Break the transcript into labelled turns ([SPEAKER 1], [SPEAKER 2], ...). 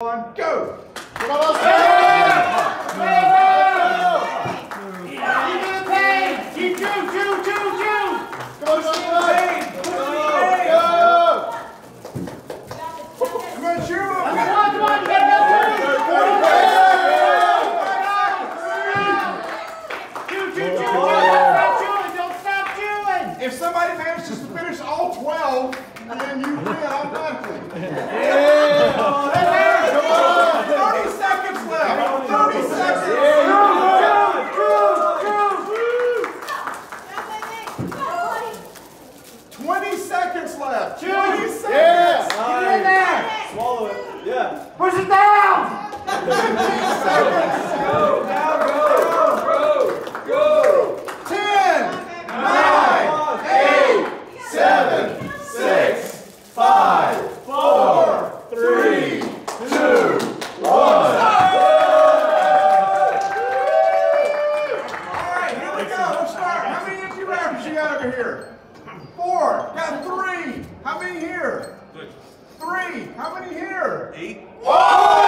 [SPEAKER 1] on, go! Come on, cheer him up. If somebody manages to finish all 12, then you win automatically. 30 seconds left. 30 seconds. Twenty seconds left. Twenty seconds.
[SPEAKER 2] Swallow it. Yeah.
[SPEAKER 3] Push it down!
[SPEAKER 1] Ten, nine, eight, seven, six, five, four, three, two, one. All right, here we go. Let's start. How many empty wrappers you got over here? Four. Got three. How many here? Three. How many here? Eight. Whoa!